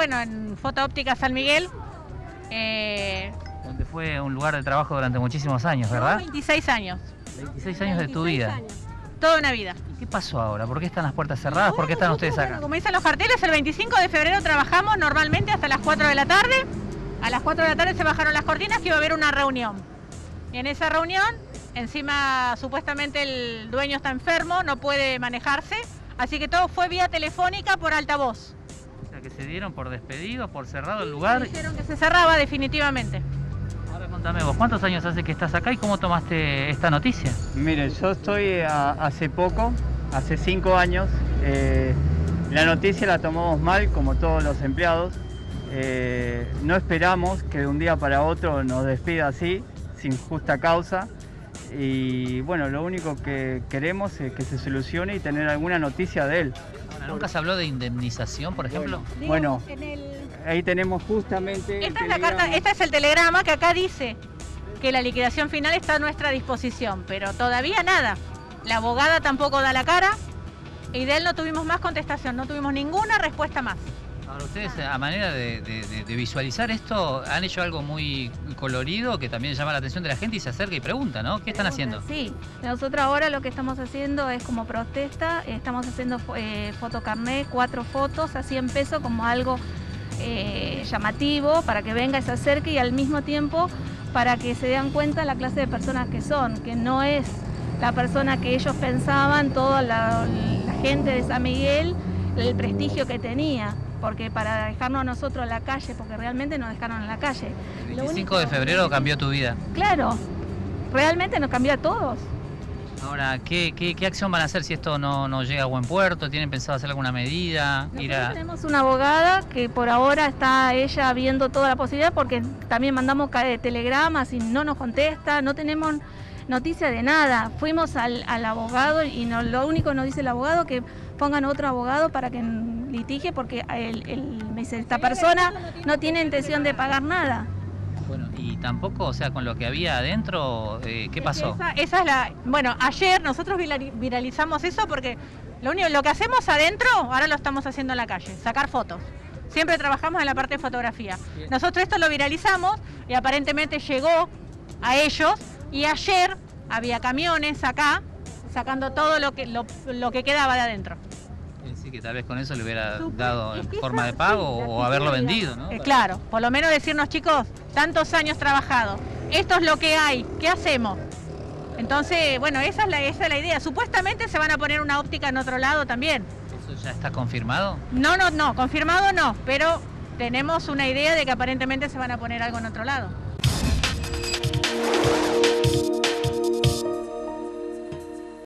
bueno, en Foto Óptica San Miguel. Eh, Donde fue un lugar de trabajo durante muchísimos años, ¿verdad? 26 años, 26 años de tu vida. toda una vida. ¿Y qué pasó ahora? ¿Por qué están las puertas cerradas? ¿Por qué están ustedes Bueno, acá? como dicen los carteles, el 25 de febrero trabajamos normalmente hasta las 4 de la tarde. A las 4 de la tarde se bajaron las cortinas que iba a haber una reunión. Y en esa reunión, encima supuestamente el dueño está enfermo, no puede manejarse, así que todo fue vía telefónica por altavoz. Que se dieron por despedidos, por cerrado el lugar. Dijeron que se cerraba definitivamente. Ahora contame vos, ¿cuántos años hace que estás acá y cómo tomaste esta noticia? Mire, yo estoy a- hace poco, hace cinco años. eh, la noticia la tomamos mal, como todos los empleados. Eh, no esperamos que de un día para otro nos despida así, sin justa causa. Y bueno, lo único que queremos es que se solucione y tener alguna noticia de él. ¿Nunca se habló de indemnización, por ejemplo? Bueno, ahí tenemos justamente. Esta es la carta, este es el telegrama que acá dice que la liquidación final está a nuestra disposición, pero todavía nada. La abogada tampoco da la cara y de él no tuvimos más contestación, no tuvimos ninguna respuesta más. Ahora, ustedes, a manera de, de- de- de visualizar esto, han hecho algo muy colorido que también llama la atención de la gente y se acerca y pregunta, ¿no? ¿Qué están haciendo? Sí, nosotros ahora lo que estamos haciendo es como protesta, estamos haciendo eh, fotocarné, cuatro fotos a 100 pesos como algo eh, llamativo para que venga y se acerque y al mismo tiempo para que se den cuenta la clase de personas que son, que no es la persona que ellos pensaban, toda la, la gente de San Miguel, el prestigio que tenía. Porque para dejarnos a nosotros en la calle, porque realmente nos dejaron en la calle. El Lo 25 único- de febrero cambió tu vida. Claro, realmente nos cambió a todos. Ahora, ¿qué, qué, qué acción van a hacer si esto no, no llega a buen puerto? ¿Tienen pensado hacer alguna medida? Ir Nosotros a... tenemos una abogada que por ahora está ella viendo toda la posibilidad porque también mandamos eh, telegramas y no nos contesta, no tenemos noticia de nada. Fuimos al, al abogado y no, lo único que nos dice el abogado que pongan otro abogado para que litigue porque el, el- me dice, esta persona no tiene intención de pagar nada. Bueno, y tampoco, o sea, con lo que había adentro, eh, ¿qué pasó? Esa, esa es la. Bueno, ayer nosotros virali- viralizamos eso porque lo único lo que hacemos adentro, ahora lo estamos haciendo en la calle, sacar fotos. Siempre trabajamos en la parte de fotografía. Nosotros esto lo viralizamos y aparentemente llegó a ellos y ayer había camiones acá sacando todo lo que lo, lo que quedaba de adentro. Que tal vez con eso le hubiera dado en forma de pago o haberlo vendido, ¿no? Eh, claro, por lo menos decirnos, chicos, tantos años trabajado, esto es lo que hay, ¿qué hacemos? Entonces, bueno, esa es, la, esa es la idea. Supuestamente se van a poner una óptica en otro lado también. ¿Eso ya está confirmado? No, no, no, confirmado no, pero tenemos una idea de que aparentemente se van a poner algo en otro lado.